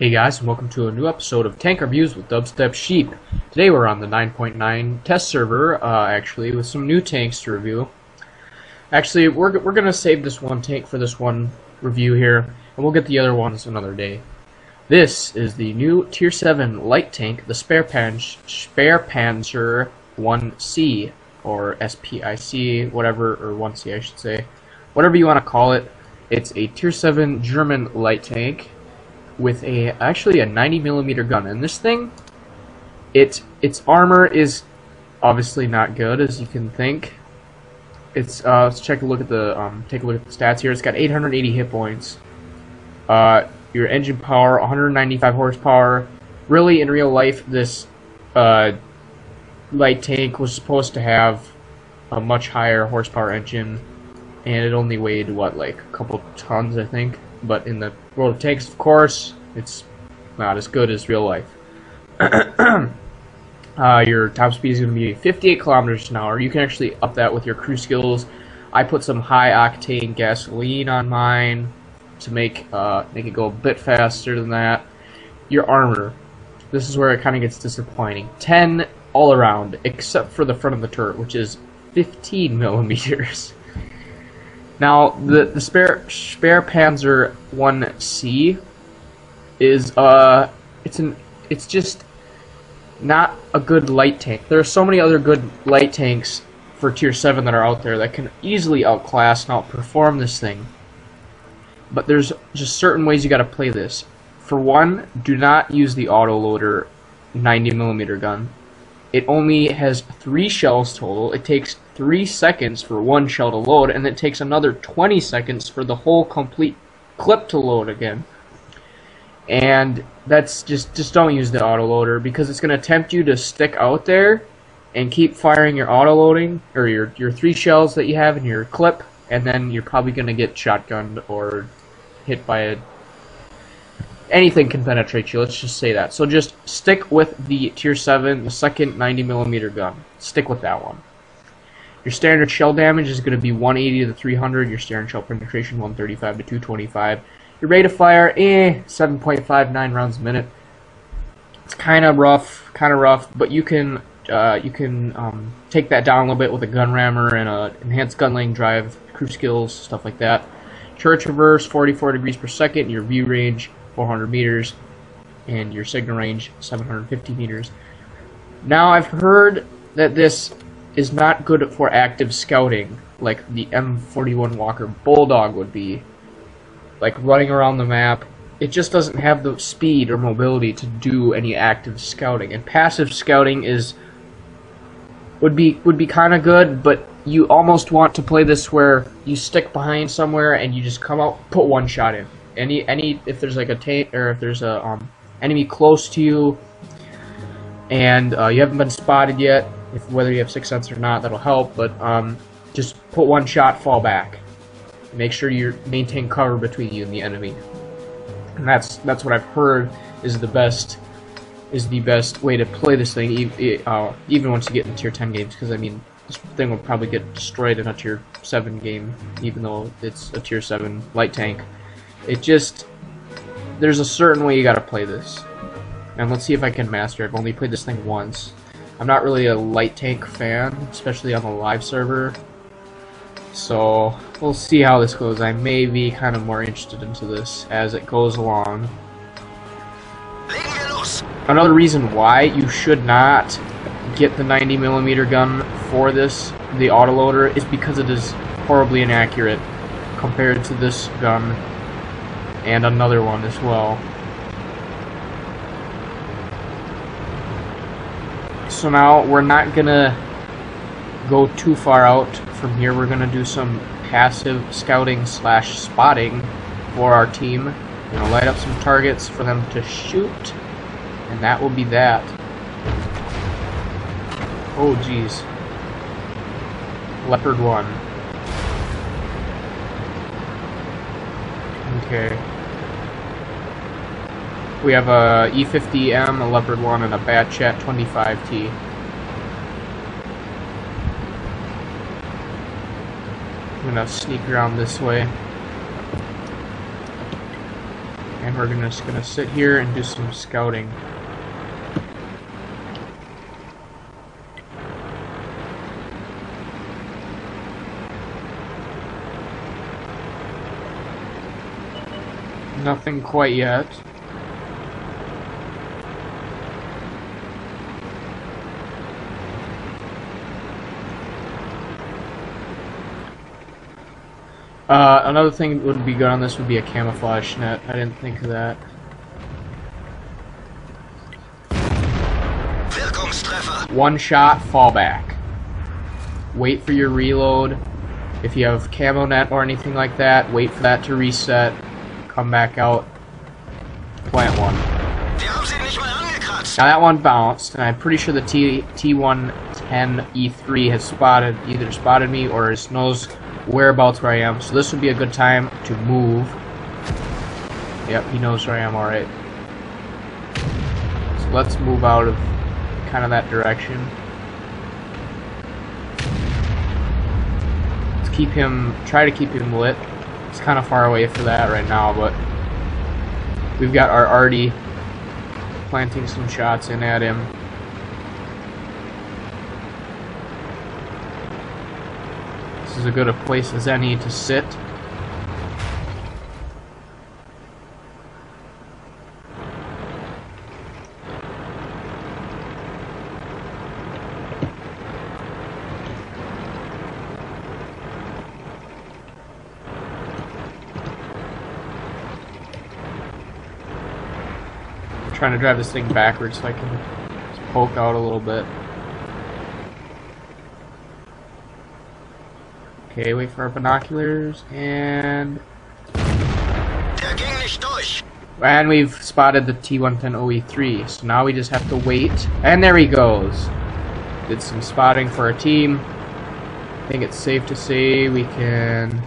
Hey guys, and welcome to a new episode of Tank Reviews with Dubstep Sheep. Today we're on the 9.9 test server, uh, actually, with some new tanks to review. Actually, we're, we're going to save this one tank for this one review here, and we'll get the other ones another day. This is the new Tier 7 light tank, the Spare, Panzer 1C, or SPIC, whatever, or 1C I should say. Whatever you want to call it. It's a Tier 7 German light tank with a actually a 90 millimeter gun. And this thing, it its armor is obviously not good as you can think. It's uh, let's check a look at the um, take a look at the stats here. It's got 880 hit points. Uh, your engine power 195 horsepower. Really, in real life, this uh, light tank was supposed to have a much higher horsepower engine, and it only weighed what like a couple tons, I think but in the world of tanks, of course, it's not as good as real life. uh, your top speed is going to be 58 kilometers an hour. You can actually up that with your crew skills. I put some high octane gasoline on mine to make uh, make it go a bit faster than that. Your armor. This is where it kind of gets disappointing. 10 all around, except for the front of the turret, which is 15 millimeters. Now, the, the spare, spare Panzer 1C is, uh, it's an, it's just not a good light tank. There are so many other good light tanks for Tier 7 that are out there that can easily outclass and outperform this thing. But there's just certain ways you gotta play this. For one, do not use the autoloader 90mm gun. It only has three shells total. It takes three seconds for one shell to load, and it takes another 20 seconds for the whole complete clip to load again. And that's just just don't use the autoloader because it's going to tempt you to stick out there and keep firing your autoloading or your your three shells that you have in your clip, and then you're probably going to get shotgunned or hit by a anything can penetrate you. Let's just say that. So just stick with the tier seven, the second 90 millimeter gun. Stick with that one. Your standard shell damage is going to be 180 to 300. Your standard shell penetration 135 to 225. Your rate of fire, eh, 7.59 rounds a minute. It's kind of rough, kind of rough, but you can uh, you can um, take that down a little bit with a gun rammer and a enhanced gun laying drive, crew skills, stuff like that. Turret traverse 44 degrees per second. Your view range 400 meters, and your signal range 750 meters. Now I've heard that this is not good for active scouting, like the M41 Walker Bulldog would be. Like running around the map, it just doesn't have the speed or mobility to do any active scouting. And passive scouting is would be would be kind of good, but you almost want to play this where you stick behind somewhere and you just come out, put one shot in any any if there's like a taint or if there's a um, enemy close to you and uh, you haven't been spotted yet, if whether you have sixth sense or not, that'll help. But um, just put one shot, fall back. Make sure you maintain cover between you and the enemy. And that's that's what I've heard is the best is the best way to play this thing, uh, even once you get into tier 10 games. Because I mean, this thing will probably get destroyed in a tier 7 game, even though it's a tier 7 light tank. It just there's a certain way you gotta play this. And let's see if I can master. I've only played this thing once. I'm not really a light tank fan, especially on the live server. So we'll see how this goes. I may be kind of more interested into this as it goes along. Another reason why you should not get the 90 millimeter gun for this, the autoloader, is because it is horribly inaccurate compared to this gun and another one as well. So now we're not gonna go too far out from here. We're gonna do some passive scouting slash spotting for our team. We're gonna light up some targets for them to shoot, and that will be that. Oh geez. Leopard 1. Okay. We have a E50M, a Leopard 1, and a Batchat 25T. I'm gonna sneak around this way. And we're gonna, just gonna sit here and do some scouting. Nothing quite yet. Uh, another thing that would be good on this would be a camouflage net. I didn't think of that. One shot, fall back. Wait for your reload. If you have camo net or anything like that, wait for that to reset. Come back out. Plant one. Wir haben sie nicht mal angekratzt. Now that one bounced, and I'm pretty sure the T T110E3 has spotted either spotted me or is knows whereabouts where I am. So this would be a good time to move. Yep, he knows where I am. All right. So let's move out of kind of that direction. Let's keep him. Try to keep him lit. It's kind of far away for that right now, but we've got our Artie planting some shots in at him. This is as good a place as any to sit. Drive this thing backwards so I can poke out a little bit. Okay, wait for our binoculars, and and we've spotted the T110 OE3. So now we just have to wait, and there he goes. Did some spotting for our team. I think it's safe to say we can.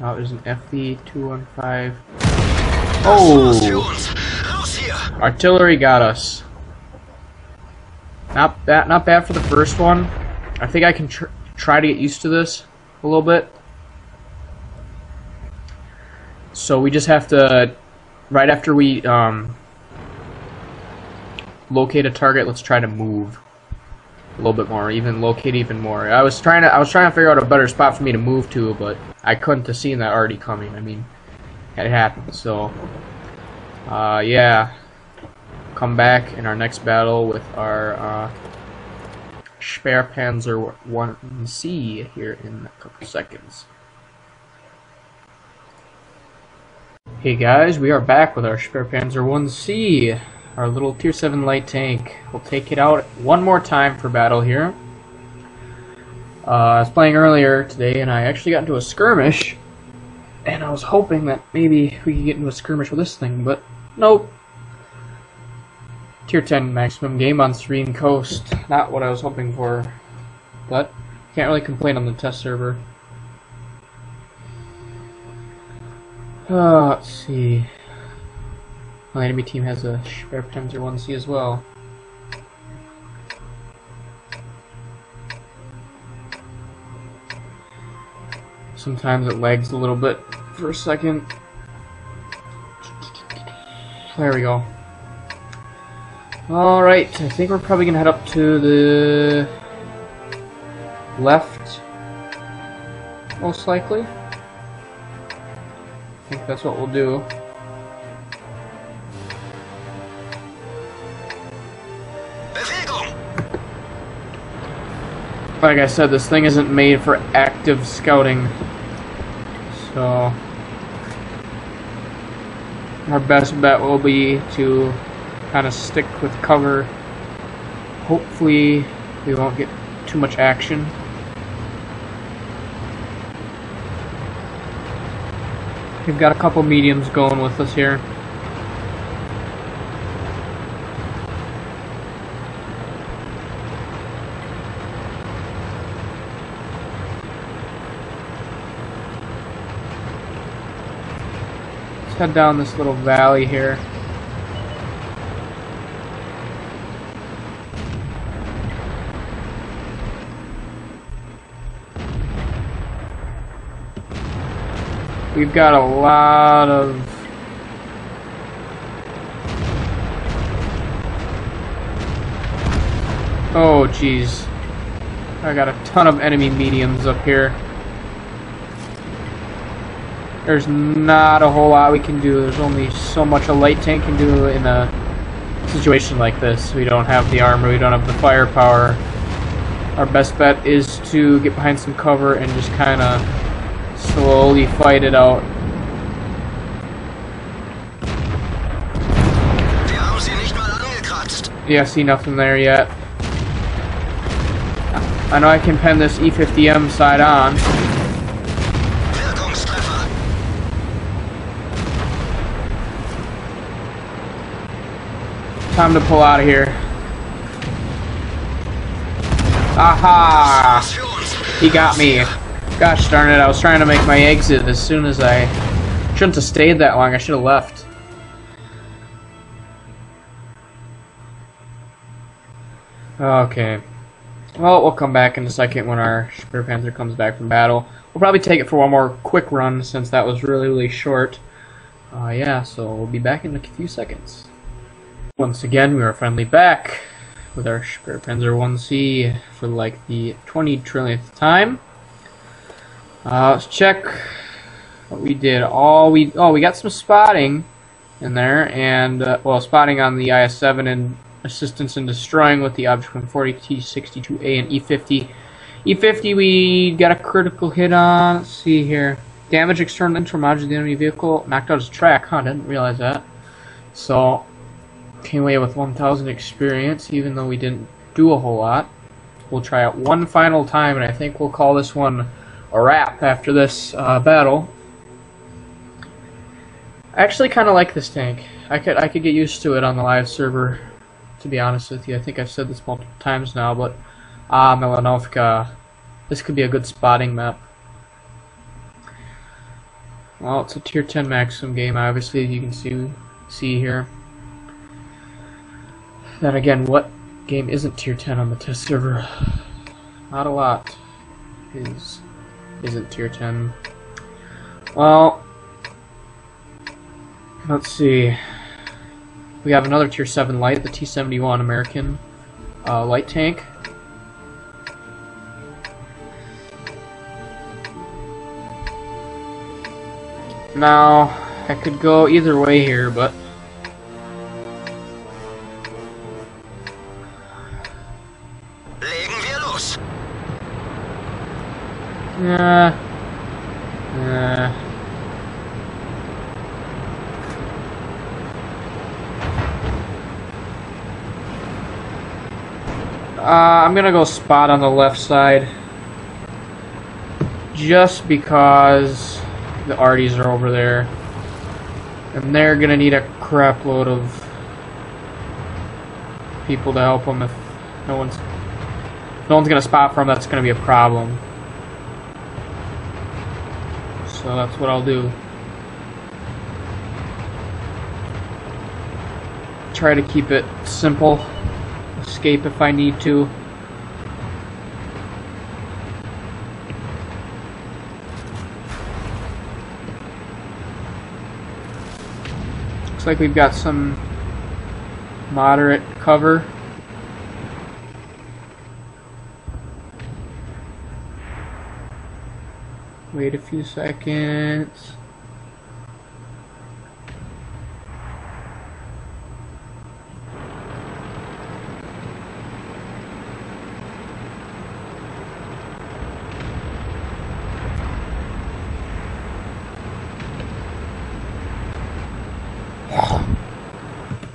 Oh, there's an FV215. Oh, artillery got us. Not bad. Not bad for the first one. I think I can tr- try to get used to this a little bit. So we just have to, right after we um, locate a target, let's try to move a little bit more, even locate even more. I was trying to, I was trying to figure out a better spot for me to move to, but I couldn't have seen that already coming. I mean, it happened. So, uh, yeah, come back in our next battle with our uh, Spähpanzer 1C here in a couple seconds. Hey guys, we are back with our Spähpanzer 1C, our little Tier 7 light tank. We'll take it out one more time for battle here. Uh, I was playing earlier today and I actually got into a skirmish, and I was hoping that maybe we could get into a skirmish with this thing, but nope. Tier 10 maximum game on Serene Coast. Not what I was hoping for, but can't really complain on the test server. Uh, let's see. My enemy team has a Spähpanzer 1C as well. Sometimes it lags a little bit for a second. There we go. Alright, I think we're probably gonna head up to the left, most likely. I think that's what we'll do. Like I said, this thing isn't made for active scouting. So, our best bet will be to kind of stick with cover. Hopefully, we won't get too much action. We've got a couple mediums going with us here. Let's head down this little valley here. We've got a lot of Oh jeez. I got a ton of enemy mediums up here. There's not a whole lot we can do. There's only so much a light tank can do in a situation like this. We don't have the armor, we don't have the firepower. Our best bet is to get behind some cover and just kind of slowly fight it out. Yeah, see nothing there yet. I know I can pen this E E50M side on. Time to pull out of here. Aha! He got me. Gosh darn it, I was trying to make my exit as soon as I... Shouldn't have stayed that long, I should have left. Okay. Well, we'll come back in a second when our Spear Panther comes back from battle. We'll probably take it for one more quick run since that was really, really short. Uh, yeah, so we'll be back in a few seconds. Once again, we are finally back with our Spear Panzer 1C for like the 20 trillionth time. Uh, let's check what we did. All we oh we got some spotting in there, and uh, well spotting on the IS-7 and assistance in destroying with the Object 140 T62A and E50. E50 we got a critical hit on. Let's see here. Damage external internal module of the enemy vehicle. Knocked out his track. Huh? Didn't realize that. So came away with 1,000 experience, even though we didn't do a whole lot. We'll try it one final time, and I think we'll call this one a wrap after this uh, battle. I actually kind of like this tank. I could I could get used to it on the live server. To be honest with you, I think I've said this multiple times now, but ah, Malinovka, this could be a good spotting map. Well, it's a tier 10 maximum game, obviously, you can see see here. Then again, what game isn't tier 10 on the test server? Not a lot is isn't tier 10. Well, let's see. We have another tier 7 light, the T-71 American uh, light tank. Now, I could go either way here, but Nah. Nah. Uh, I'm gonna go spot on the left side. Just because the arties are over there. And they're gonna need a crap load of people to help them if no one's no one's gonna spot from that's gonna be a problem. So that's what I'll do. Try to keep it simple. Escape if I need to. Looks like we've got some moderate cover. Wait a few seconds.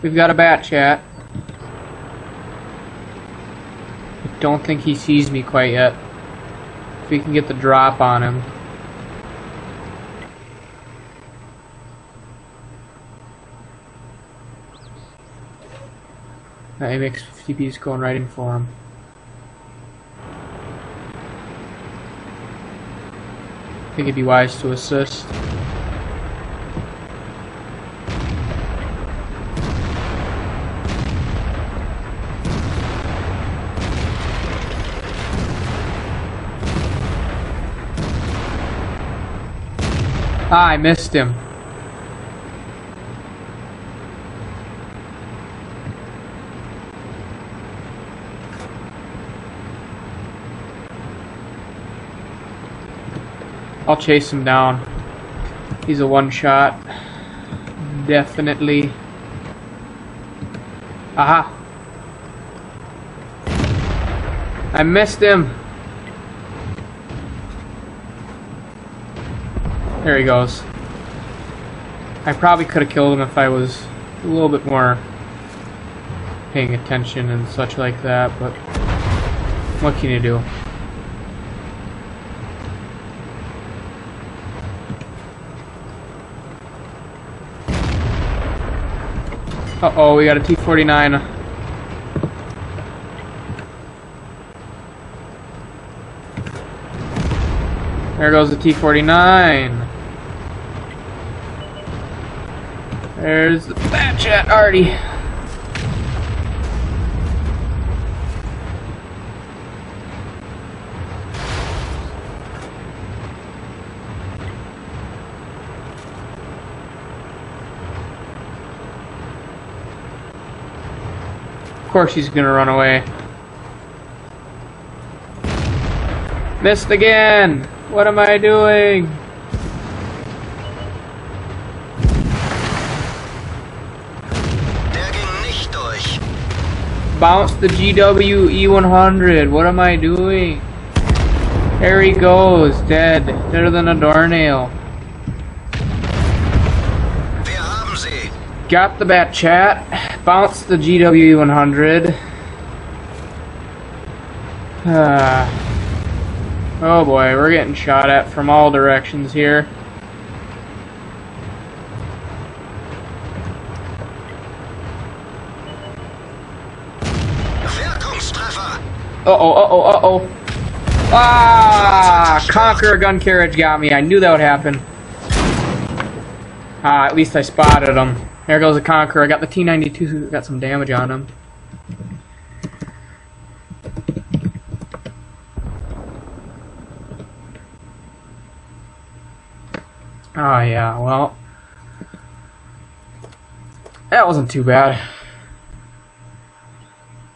We've got a bat chat. I don't think he sees me quite yet. If we can get the drop on him. That AMX 50B is going right in for him. I think it'd be wise to assist. Ah, I missed him. I'll chase him down. He's a one shot. Definitely. Aha! I missed him! There he goes. I probably could have killed him if I was a little bit more paying attention and such like that, but what can you do? Uh-oh, we got a T-49. There goes the T-49. There's the Batchat Artie. Of course he's gonna run away. Missed again! What am I doing? Bounce the GW E100. What am I doing? There he goes, dead. Deader than a doornail. Got the bat chat. Bounce the GW E100. Ah. oh boy, we're getting shot at from all directions here. Wirkungstreffer. Uh oh, uh oh, uh oh. Ah! Conqueror gun carriage got me. I knew that would happen. Ah, at least I spotted him. There goes the Conqueror. I got the T-92. Got some damage on him. Oh, yeah, well. That wasn't too bad.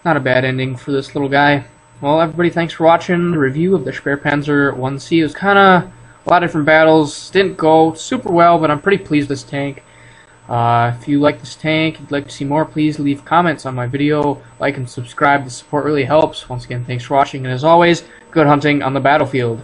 Not a bad ending for this little guy. Well, everybody, thanks for watching the review of the Spähpanzer 1C. It was kind of a lot of different battles. Didn't go super well, but I'm pretty pleased with this tank. Uh, if you like this tank, you'd like to see more, please leave comments on my video. Like and subscribe. The support really helps. Once again, thanks for watching, and as always, good hunting on the battlefield.